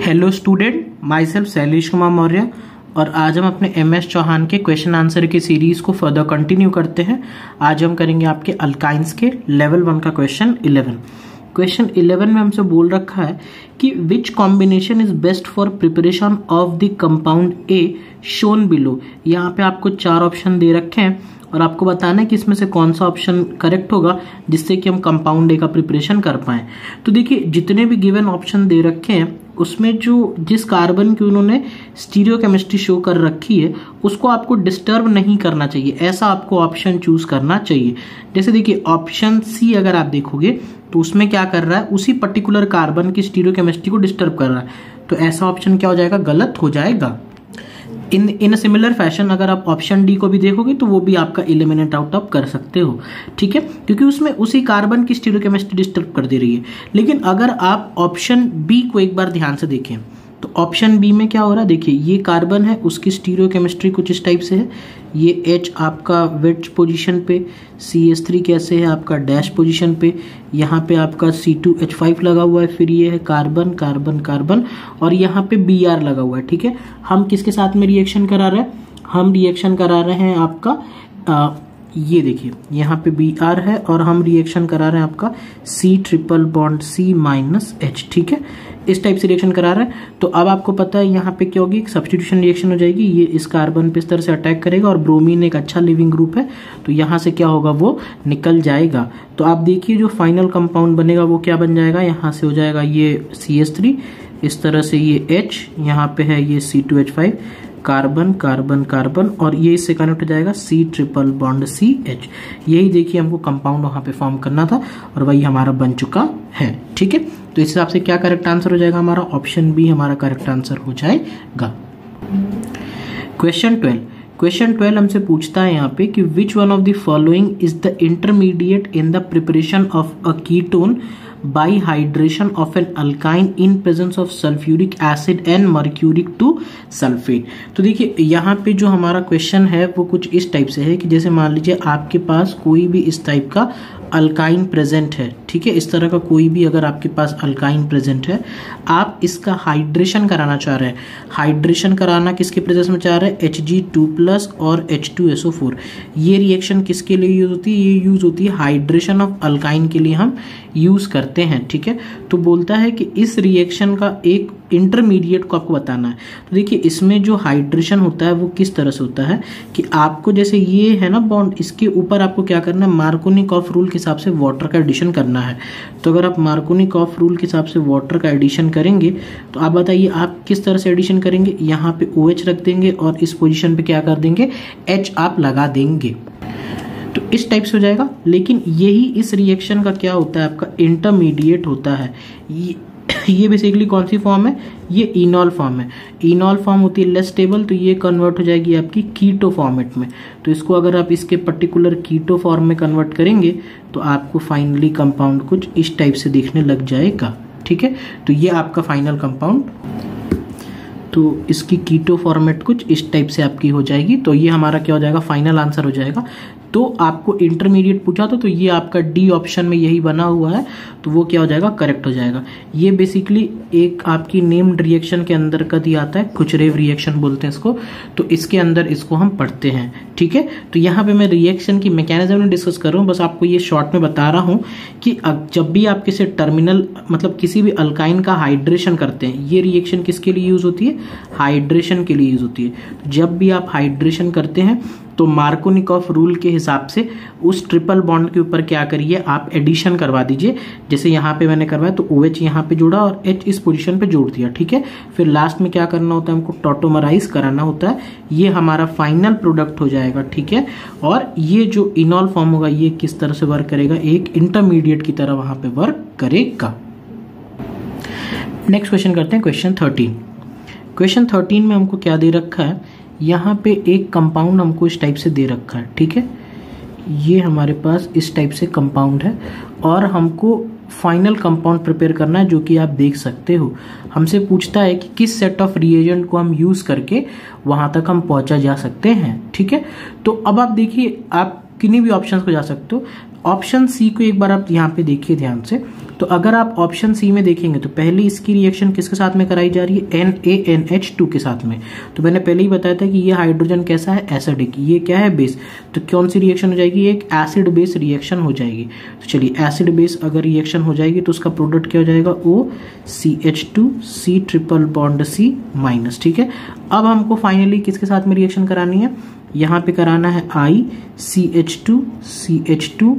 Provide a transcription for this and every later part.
Hello student myself Shailesh Kumar Maurya और आज हम अपने एम एस चौहान के क्वेश्चन आंसर के सीरीज़ को फर्दर कंटिन्यू करते हैं। आज हम करेंगे आपके अल्काइंस के लेवल वन का क्वेश्चन इलेवन क्वेश्चन इलेवन में हमसे बोल रखा है कि which combination is best for preparation of the compound a shown below यहाँ पे आपको चार ऑप्शन दे रखे हैं और आपको बताना है कि इसमें से कौन सा ऑप्शन करेक्ट होगा जिससे कि हम कंपाउंड ए का प्रिपरेशन कर पाए। तो देखिए, जितने भी गिवन ऑप्शन दे रखे हैं उसमें जो जिस कार्बन की उन्होंने स्टीरियो केमिस्ट्री शो कर रखी है, उसको आपको डिस्टर्ब नहीं करना चाहिए। ऐसा आपको ऑप्शन चूज़ करना चाहिए। जैसे देखिए ऑप्शन सी अगर आप देखोगे तो उसमें क्या कर रहा है? उसी पर्टिकुलर कार्बन की स्टीरियो केमिस्ट्री को डिस्टर्ब कर रहा है। तो ऐसा ऑप्शन क्या हो जाएगा? गलत हो जाएगा। इन इन सिमिलर फ़ैशन अगर आप ऑप्शन डी को भी देखोगे तो वो भी आपका इलिमिनेट आउट ऑफ़ कर सकते हो। ठीक है? क्योंकि उसमें उसी कार्बन की स्टीरियोकेमिस्ट्री डिस्टर्ब कर दे रही है। लेकिन अगर आप ऑप्शन बी को एक बार ध्यान से देखें तो ऑप्शन बी में क्या हो रहा है? देखिए, ये कार्बन है, उसकी स्टीरियो केमिस्ट्री कुछ इस टाइप से है। ये एच आपका वेट पोजीशन पे सी एस थ्री कैसे है आपका डैश पोजीशन पे यहाँ पे आपका सी टू एच फाइव लगा हुआ है फिर ये है कार्बन कार्बन कार्बन और यहाँ पे बी आर लगा हुआ है ठीक है? हम किसके साथ में रिएक्शन करा रहे हैं? हम रिएक्शन करा रहे हैं आपका आ, ये देखिए यहाँ पे बी आर है और हम रिएक्शन करा रहे हैं आपका C triple bond C minus H ठीक है? इस टाइप से रिएक्शन करा रहा है। तो अब आपको पता है यहाँ पे क्या होगी? सब्सटीट्यूशन रिएक्शन हो जाएगी। ये इस कार्बन पे इस तरह से अटैक करेगा और ब्रोमीन एक अच्छा लिविंग ग्रुप है। तो यहाँ से क्या होगा? वो निकल जाएगा। तो आप देखिए जो फाइनल कंपाउंड बनेगा वो क्या बन जाएगा? यहाँ से हो जाएगा ये सी इस तरह से ये एच यहाँ पे है ये C two H five carbon carbon carbon और ये इससे कनेक्ट हो जाएगा C triple bond C H यही देखिए हमको कंपाउंड वहाँ पे फॉर्म करना था और वही हमारा बन चुका है, ठीक है? तो इस हिसाब से क्या करेक्ट आंसर हो जाएगा हमारा? ऑप्शन बी हमारा करेक्ट आंसर हो जाएगा। क्वेश्चन ट्वेल्व क्वेश्चन ट्वेल्व हमसे पूछता है यहाँ पे कि which one of the following is the intermediate in the preparation of a ketone by hydration of an alkyne in presence of sulfuric acid and mercuric to sulfate. तो देखिए, यहाँ पे जो हमारा क्वेश्चन है, वो कुछ इस टाइप से है कि जैसे मान लीजिए आपके पास कोई भी इस टाइप का अल्काइन प्रेजेंट है, ठीक है? इस तरह का कोई भी अगर आपके पास अल्काइन प्रेजेंट है, आप इसका हाइड्रेशन कराना चाह रहे हैं। हाइड्रेशन कराना किसके प्रेजेंस में चाह रहे हैं? एच जी टू प्लस और H two S O four ये रिएक्शन किसके लिए यूज़ होती है? ये यूज़ होती है हाइड्रेशन ऑफ़ अल्काइन के लिए हम यूज़ करते हैं, ठीक है? तो बोलता है कि इस रिएक्शन का एक इंटरमीडिएट को आपको बताना है। तो देखिए, इसमें जो हाइड्रेशन होता है, वो किस तरह से होता है कि आपको जैसे ये है ना बॉन्ड इसके ऊपर आपको क्या करना है? मार्कोनिक ऑफ़ रूल के हिसाब से वाटर का एडिशन करना है। तो अगर आप मार्कोनिक ऑफ़ रूल के हिसाब से वाटर का एडिशन करेंगे तो आप बताइए, आप किस तरह से एडिशन करेंगे? यहाँ पे ओ OH रख देंगे और इस पोजिशन पर क्या कर देंगे? एच आप लगा देंगे। तो इस टाइप से हो जाएगा। लेकिन यही इस रिएक्शन का क्या होता है? आपका इंटरमीडिएट होता है। ये ये बेसिकली कौन सी फॉर्म है? ये इनॉल फॉर्म है। इनॉल फॉर्म होती है लेस स्टेबल तो ये कन्वर्ट हो जाएगी आपकी कीटो फॉर्मेट में। तो इसको अगर आप इसके पर्टिकुलर कीटो फॉर्म में कन्वर्ट करेंगे तो आपको फाइनली कंपाउंड कुछ इस टाइप से दिखने लग जाएगा। ठीक है? तो ये आपका फाइनल कंपाउंड तो इसकी कीटो फॉर्मेट कुछ इस टाइप से आपकी हो जाएगी। तो ये हमारा क्या हो जाएगा? फाइनल आंसर हो जाएगा। तो आपको इंटरमीडिएट पूछा था तो ये आपका डी ऑप्शन में यही बना हुआ है तो वो क्या हो जाएगा? करेक्ट हो जाएगा। ये बेसिकली एक आपकी नेम्ड रिएक्शन के अंदर का दिया आता है खुचरेव रिएक्शन बोलते हैं इसको तो इसके अंदर इसको हम पढ़ते हैं, ठीक है? तो यहाँ पे मैं रिएक्शन की मैकेनिज्म डिस्कस कर रहा हूँ, बस आपको ये शॉर्ट में बता रहा हूँ कि जब भी आप किसी टर्मिनल मतलब किसी भी अल्काइन का हाइड्रेशन करते हैं, ये रिएक्शन किसके लिए यूज़ होती है? हाइड्रेशन के लिए यूज़ होती है। जब भी आप हाइड्रेशन करते हैं तो मार्कोनिकॉफ रूल के हिसाब से उस ट्रिपल बॉन्ड के ऊपर क्या करिए, आप एडिशन करवा दीजिए। जैसे यहाँ पे मैंने करवाया तो ओ OH यहाँ पे जोड़ा और एच इस पोजीशन पे जोड़ दिया, ठीक है? फिर लास्ट में क्या करना होता है, हमको टोटोमराइज कराना होता है। ये हमारा फाइनल प्रोडक्ट हो जाएगा, ठीक है? और ये जो इनॉल फॉर्म होगा, ये किस तरह से वर्क करेगा? एक इंटरमीडिएट की तरह वहाँ पे वर्क करेगा। नेक्स्ट क्वेश्चन करते हैं, क्वेश्चन थर्टीन। क्वेश्चन थर्टीन में हमको क्या दे रखा है? यहाँ पे एक कंपाउंड हमको इस टाइप से दे रखा है, ठीक है? ये हमारे पास इस टाइप से कंपाउंड है और हमको फाइनल कंपाउंड प्रिपेयर करना है, जो कि आप देख सकते हो। हमसे पूछता है कि किस सेट ऑफ़ रिएजेंट को हम यूज़ करके वहाँ तक हम पहुँचा जा सकते हैं, ठीक है? तो अब आप देखिए, आप किन्हीं भी ऑप्शंस को जा सकते हो। ऑप्शन सी को एक बार आप यहाँ पे देखिए ध्यान से। तो अगर आप ऑप्शन सी में देखेंगे तो पहले इसकी रिएक्शन किसके साथ में कराई जा रही है? N A N H two के साथ में। तो मैंने पहले ही बताया था कि ये हाइड्रोजन कैसा है? एसिडिक ये क्या है? बेस तो कौन सी रिएक्शन हो जाएगी? एक एसिड बेस रिएक्शन हो जाएगी। तो चलिए एसिड बेस अगर रिएक्शन हो जाएगी तो उसका प्रोडक्ट क्या हो जाएगा? O C H two C triple bond C minus ठीक है? अब हमको फाइनली किसके साथ में रिएक्शन करानी है? यहाँ पे कराना है I C H two C H two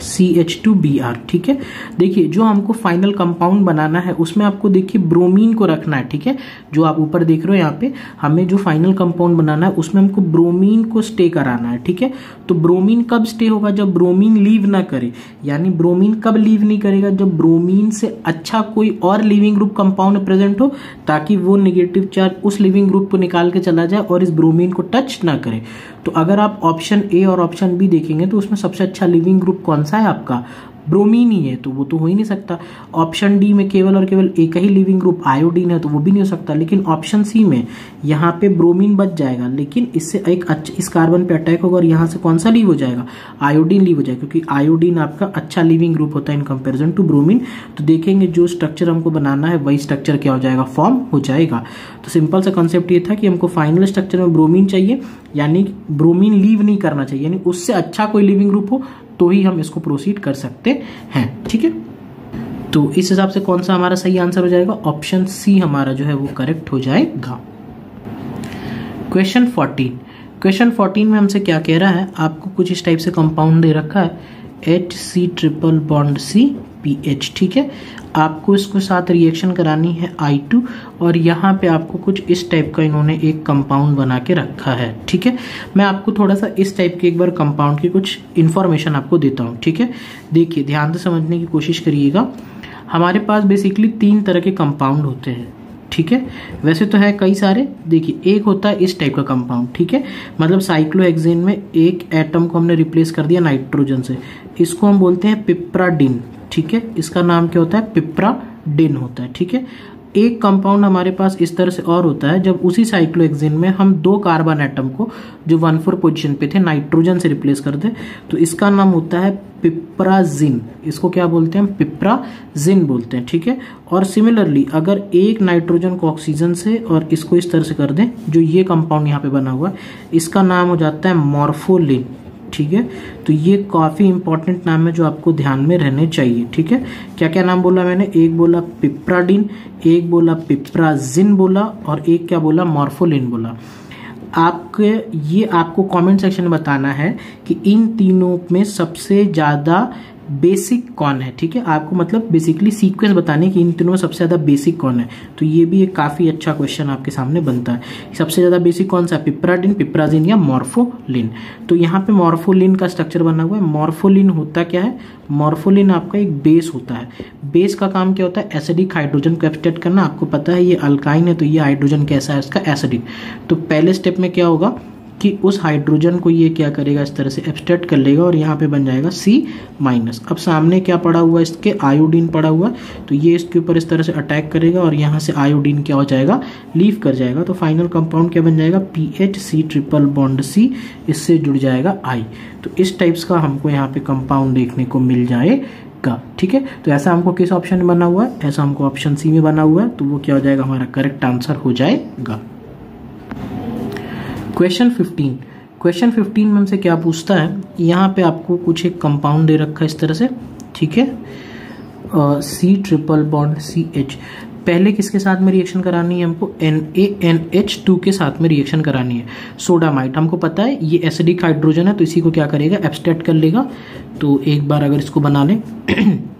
C H two B R ठीक है? देखिए, जो हमको फाइनल कंपाउंड बनाना है, उसमें आपको देखिए ब्रोमीन को रखना है, ठीक है? जो आप ऊपर देख रहे हो यहाँ पे, हमें जो फाइनल कंपाउंड बनाना है, उसमें हमको ब्रोमीन को स्टे कराना है, ठीक है? तो ब्रोमीन कब स्टे होगा? जब ब्रोमीन लीव ना करे। यानी ब्रोमीन कब लीव नहीं करेगा? जब ब्रोमीन से अच्छा कोई और लिविंग ग्रुप कंपाउंड प्रेजेंट हो, ताकि वो निगेटिव चार्ज उस लिविंग ग्रुप को निकाल के चला जाए और इस ब्रोमीन को टच ना करे। तो अगर आप ऑप्शन ए और ऑप्शन बी देखेंगे तो उसमें सबसे अच्छा लिविंग ग्रुप कौन सा है आपका। ब्रोमीन ही है तो वो तो हो ही नहीं सकता। ऑप्शन डी में केवल और केवल एक ही लिविंग ग्रुप आयोडीन है तो वो भी नहीं हो सकता। लेकिन ऑप्शन सी में यहाँ पे ब्रोमीन बच जाएगा, लेकिन इससे एक अच्छा इस कार्बन पे अटैक होगा और यहाँ से कौन सा लीव हो जाएगा? आयोडीन लीव हो जाएगा, क्योंकि आयोडीन आपका अच्छा लिविंग ग्रुप होता है इन कंपेरिजन टू ब्रोमीन तो देखेंगे जो स्ट्रक्चर हमको बनाना है, वही स्ट्रक्चर क्या हो जाएगा? फॉर्म हो जाएगा। तो सिंपल सा कॉन्सेप्ट ये था कि हमको फाइनल स्ट्रक्चर में ब्रोमीन चाहिए, यानी ब्रोमीन लीव नहीं करना चाहिए। यानी उससे अच्छा कोई लिविंग ग्रुप हो तो ही हम इसको प्रोसीड कर सकते हैं। ठीक है? तो इस हिसाब से कौन सा हमारा सही आंसर हो जाएगा? ऑप्शन सी हमारा जो है वो करेक्ट हो जाएगा। क्वेश्चन फोर्टीन क्वेश्चन फोर्टीन में हमसे क्या कह रहा है? आपको कुछ इस टाइप से कंपाउंड दे रखा है। H C triple bond C P H ठीक है? आपको इसको साथ रिएक्शन करानी है आई टू और यहाँ पे आपको कुछ इस टाइप का इन्होंने एक कंपाउंड बना के रखा है, ठीक है? मैं आपको थोड़ा सा इस टाइप के एक बार कंपाउंड की कुछ इन्फॉर्मेशन आपको देता हूँ, ठीक है? देखिए, ध्यान से समझने की कोशिश करिएगा। हमारे पास बेसिकली तीन तरह के कंपाउंड होते हैं, ठीक है? वैसे तो है कई सारे, देखिए, एक होता है इस टाइप का कंपाउंड ठीक है? मतलब साइक्लोहेक्सेन में एक एटम को हमने रिप्लेस कर दिया नाइट्रोजन से। इसको हम बोलते हैं पिप्राडिन ठीक है? इसका नाम क्या होता है? पिप्राडिन होता है, ठीक है? एक कंपाउंड हमारे पास इस तरह से और होता है, जब उसी साइक्लोहेक्सेन में हम दो कार्बन एटम को, जो वन फोर पोजिशन पे थे नाइट्रोजन से रिप्लेस कर दे तो इसका नाम होता है पिप्राजिन। इसको क्या बोलते हैं? हम पिप्राजिन बोलते हैं, ठीक है? और सिमिलरली अगर एक नाइट्रोजन को ऑक्सीजन से और इसको इस तरह से कर दें, जो ये कंपाउंड यहाँ पे बना हुआ है, इसका नाम हो जाता है मॉर्फोलिन ठीक है? तो ये काफ़ी इंपॉर्टेंट नाम है जो आपको ध्यान में रहने चाहिए, ठीक है? क्या क्या नाम बोला मैंने? एक बोला पिप्राडिन, एक बोला पिप्राजिन बोला और एक क्या बोला? मॉर्फोलिन बोला। आपके, ये आपको कमेंट सेक्शन में बताना है कि इन तीनों में सबसे ज़्यादा बेसिक कौन है, ठीक है? आपको मतलब बेसिकली सीक्वेंस बताने की इन तीनों में सबसे ज़्यादा बेसिक कौन है। तो ये भी एक काफ़ी अच्छा क्वेश्चन आपके सामने बनता है सबसे ज़्यादा बेसिक कौन सा पिप्राडिन पिप्राजिन या मॉर्फोलिन तो यहाँ पे मॉर्फोलिन का स्ट्रक्चर बना हुआ है। मॉर्फोलिन होता क्या है? मॉर्फोलिन आपका एक बेस होता है। बेस का काम क्या होता है? एसिडिक हाइड्रोजन को एब्सटेट करना। आपको पता है ये अल्काइन है तो ये हाइड्रोजन कैसा है? इसका एसिडिक तो पहले स्टेप में क्या होगा? कि उस हाइड्रोजन को ये क्या करेगा? इस तरह से एब्स्ट्रैक्ट कर लेगा और यहाँ पे बन जाएगा सी माइनस अब सामने क्या पड़ा हुआ इसके आयोडीन पड़ा हुआ तो ये इसके ऊपर इस तरह से अटैक करेगा और यहाँ से आयोडीन क्या हो जाएगा? लीव कर जाएगा। तो फाइनल कंपाउंड क्या बन जाएगा? P H C triple bond C इससे जुड़ जाएगा आई तो इस टाइप्स का हमको यहाँ पे कंपाउंड देखने को मिल जाएगा। ठीक है? तो ऐसा हमको किस ऑप्शन में बना हुआ है? ऐसा हमको ऑप्शन सी में बना हुआ है। तो वो क्या हो जाएगा? हमारा करेक्ट आंसर हो जाएगा। क्वेश्चन 15 क्वेश्चन 15 में हमसे क्या पूछता है? यहाँ पे आपको कुछ एक कंपाउंड दे रखा है इस तरह से। ठीक है? C triple bond C H पहले किसके साथ में रिएक्शन करानी है हमको? N A N H two के साथ में रिएक्शन करानी है। सोडामाइट हमको पता है, ये एसिडिक हाइड्रोजन है तो इसी को क्या करेगा? एब्सटेट कर लेगा। तो एक बार अगर इसको बना लें।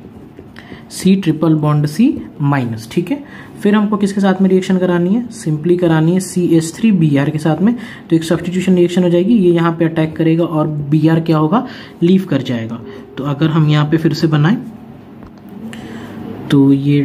C triple bond C minus ठीक है? फिर हमको किसके साथ में रिएक्शन करानी है? सिंपली करानी है C S three B R के साथ में। तो एक सब्सटीट्यूशन रिएक्शन हो जाएगी, ये यहाँ पे अटैक करेगा और बी आर क्या होगा? लीव कर जाएगा। तो अगर हम यहाँ पे फिर से बनाएँ तो ये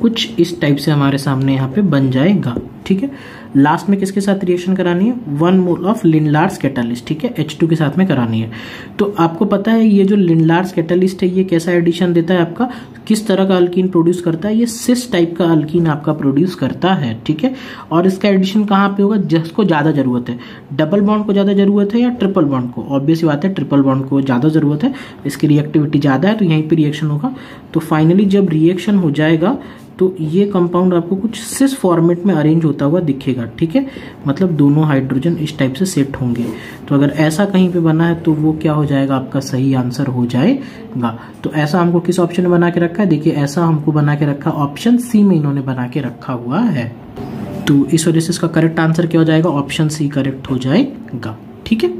कुछ इस टाइप से हमारे सामने यहाँ पे बन जाएगा, ठीक है? लास्ट में किसके साथ रिएक्शन करानी है? One mole of Lindlar's catalyst ठीक है? एच के साथ में करानी है। तो आपको पता है ये जो लिनलार्स कैटालिस्ट है, ये कैसा एडिशन देता है आपका? किस तरह का अल्किन प्रोड्यूस करता है? ये सिस टाइप का अल्किन आपका प्रोड्यूस करता है, ठीक है? और इसका एडिशन कहाँ पे होगा? जिसको ज़्यादा ज़रूरत है। डबल बॉन्ड को ज़्यादा ज़रूरत है या ट्रिपल बॉन्ड को? ऑब्वियस बात है ट्रिपल बॉन्ड को ज़्यादा ज़रूरत है। इसकी रिएक्टिविटी ज़्यादा है तो यहीं पर रिएक्शन होगा। तो फाइनली जब रिएक्शन हो जाएगा तो ये कंपाउंड आपको कुछ सिस फॉर्मेट में अरेंज होता हुआ दिखेगा, ठीक है? मतलब दोनों हाइड्रोजन इस टाइप से सेट होंगे। तो अगर ऐसा कहीं पे बना है तो वो क्या हो जाएगा? आपका सही आंसर हो जाएगा। तो ऐसा हमको किस ऑप्शन में बना के रखा है? देखिए, ऐसा हमको बना के रखा ऑप्शन सी में इन्होंने बना के रखा हुआ है। तो इस वजह से इसका करेक्ट आंसर क्या हो जाएगा? ऑप्शन सी करेक्ट हो जाएगा, ठीक है?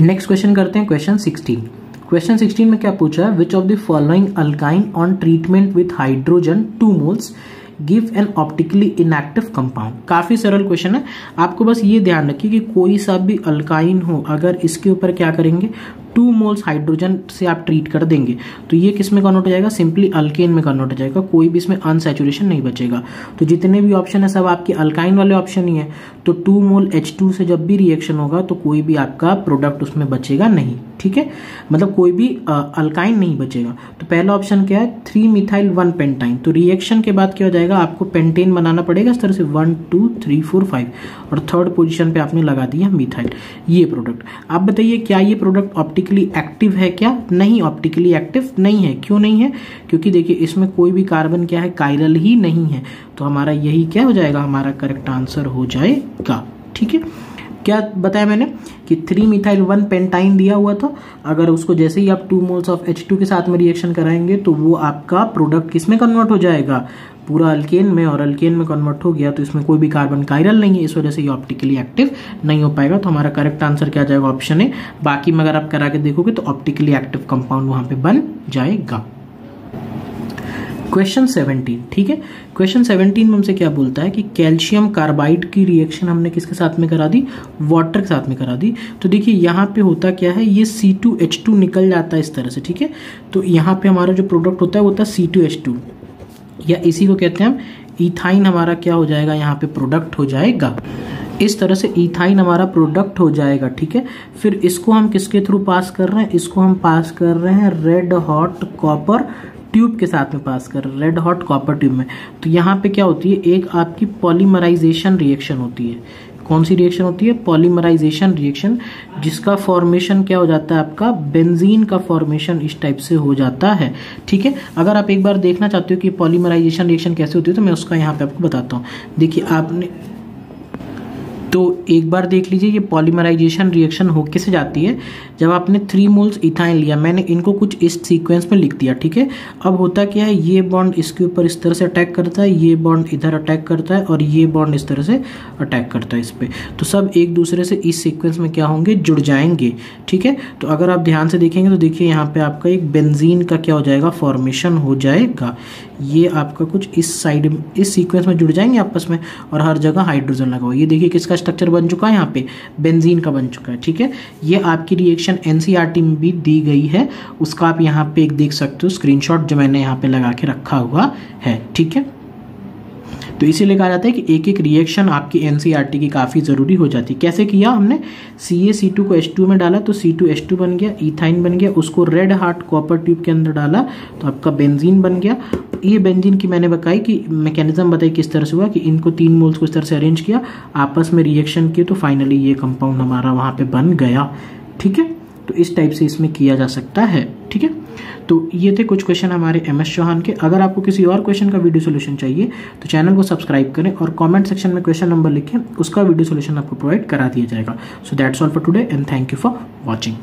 नेक्स्ट क्वेश्चन करते हैं क्वेश्चन सिक्सटीन क्वेश्चन 16 में क्या पूछा है? Which of the following alkyne on treatment with hydrogen two moles give an optically inactive compound काफ़ी सरल क्वेश्चन है। आपको बस ये ध्यान रखिए कि कोई सा भी अल्काइन हो, अगर इसके ऊपर क्या करेंगे? टू मोल्स हाइड्रोजन से आप ट्रीट कर देंगे। तो ये किसमें कन्वर्ट हो जाएगा? सिंपली अल्केन में कन्वर्ट हो जाएगा। कोई भी इसमें अनसेचुरेशन नहीं बचेगा। तो जितने भी ऑप्शन है, सब आपके अल्काइन वाले ऑप्शन ही है। तो टू मोल एच टू से जब भी रिएक्शन होगा तो कोई भी आपका प्रोडक्ट उसमें बचेगा नहीं। ठीक है? मतलब कोई भी अल्काइन नहीं बचेगा। तो पहला ऑप्शन क्या है? थ्री मिथाइल वन पेंटाइन तो रिएक्शन के बाद क्या हो जाएगा? आपको पेंटेन बनाना पड़ेगा इस तरह से। One two three four five और थर्ड पोजिशन पे आपने लगा दिया मिथाइल ये प्रोडक्ट आप बताइए, क्या ये प्रोडक्ट ऑप्टिकली एक्टिव है क्या? नहीं ऑप्टिकली एक्टिव नहीं है। क्यों नहीं है? क्योंकि देखिए, इसमें कोई भी कार्बन क्या है? काइरल ही नहीं है। तो हमारा यही क्या हो जाएगा? हमारा करेक्ट आंसर हो जाएगा। ठीक है? क्या बताया मैंने? कि थ्री मिथाइल वन पेंटाइन दिया हुआ था। अगर उसको जैसे ही आप two moles of H two के साथ में रिएक्शन कराएँगे तो वो आपका प्रोडक्ट किसमें कन्वर्ट हो जाएगा? पूरा अल्केन में, और अल्केन में कन्वर्ट हो गया तो इसमें कोई भी कार्बन कायरल नहीं है। इस वजह से ये ऑप्टिकली एक्टिव नहीं हो पाएगा। तो हमारा करेक्ट आंसर क्या जाएगा? ऑप्शन है बाकी में अगर आप करा के देखोगे तो ऑप्टिकली एक्टिव कंपाउंड वहाँ पे बन जाएगा। क्वेश्चन 17 ठीक है? क्वेश्चन 17 में हमसे क्या बोलता है कि कैल्शियम कार्बाइड की रिएक्शन हमने किसके साथ में करा दी? वाटर के साथ में करा दी। तो देखिए, यहाँ पे होता क्या है? ये C2H2 निकल जाता है इस तरह से, ठीक है? तो यहाँ पे हमारा जो प्रोडक्ट होता है, वो होता है C2H2 या इसी को कहते हैं हम इथाइन हमारा क्या हो जाएगा? यहाँ पे प्रोडक्ट हो जाएगा। इस तरह से इथाइन हमारा प्रोडक्ट हो जाएगा, ठीक है? फिर इसको हम किसके थ्रू पास कर रहे हैं? इसको हम पास कर रहे हैं रेड हॉट कॉपर ट्यूब के साथ में पास कर रेड हॉट कॉपर ट्यूब में। तो यहाँ पे क्या होती है? एक आपकी पॉलीमराइजेशन रिएक्शन होती है। कौन सी रिएक्शन होती है? पॉलीमराइजेशन रिएक्शन जिसका फॉर्मेशन क्या हो जाता है आपका? बेंजीन का फॉर्मेशन इस टाइप से हो जाता है। ठीक है? अगर आप एक बार देखना चाहते हो कि पॉलीमराइजेशन रिएक्शन कैसे होती है तो मैं उसका यहाँ पे आपको बताता हूँ। देखिए, आपने तो एक बार देख लीजिए, ये पॉलीमराइजेशन रिएक्शन हो कैसे जाती है, जब आपने थ्री मोल्स इथाइन लिया। मैंने इनको कुछ इस सीक्वेंस में लिख दिया, ठीक है? अब होता क्या है, ये बॉन्ड इसके ऊपर इस तरह से अटैक करता है, ये बॉन्ड इधर अटैक करता है और ये बॉन्ड इस तरह से अटैक करता है इस पर तो सब एक दूसरे से इस सीक्वेंस में क्या होंगे, जुड़ जाएँगे, ठीक है? तो अगर आप ध्यान से देखेंगे तो देखिए यहाँ पे आपका एक बेंजीन का क्या हो जाएगा फॉर्मेशन हो जाएगा। ये आपका कुछ इस साइड इस सीक्वेंस में जुड़ जाएँगे आपस में और हर जगह हाइड्रोजन लगा हुआ ये देखिए किसका स्ट्रक्चर बन चुका है, यहाँ पे बेंजीन का बन चुका है, ठीक है? ये आपकी रिएक्शन एनसीईआरटी में भी दी गई है। उसका आप यहाँ पे एक देख सकते हो स्क्रीनशॉट जो मैंने यहाँ पे लगा के रखा हुआ है, ठीक है? तो इसीलिए कहा जाता है कि एक एक रिएक्शन आपकी एनसीईआरटी की काफ़ी ज़रूरी हो जाती है। कैसे किया हमने? सी ए सी टू को एच टू में डाला तो सी टू एच टू बन गया इथाइन बन गया, उसको रेड हार्ट कॉपर ट्यूब के अंदर डाला तो आपका बेंजीन बन गया। ये बेंजीन की मैंने बताई कि मैकेनिज्म बताई किस तरह से हुआ कि इनको तीन मोल्स को इस तरह से अरेंज किया। आपस में रिएक्शन किए तो फाइनली ये कंपाउंड हमारा वहाँ पे बन गया। ठीक है? तो इस टाइप से इसमें किया जा सकता है। ठीक है? तो ये थे कुछ क्वेश्चन हमारे एम एस चौहान के। अगर आपको किसी और क्वेश्चन का वीडियो सोल्यूशन चाहिए तो चैनल को सब्सक्राइब करें और कमेंट सेक्शन में क्वेश्चन नंबर लिखें, उसका वीडियो सोल्यूशन आपको प्रोवाइड करा दिया जाएगा। So that's all for today and thank you for watching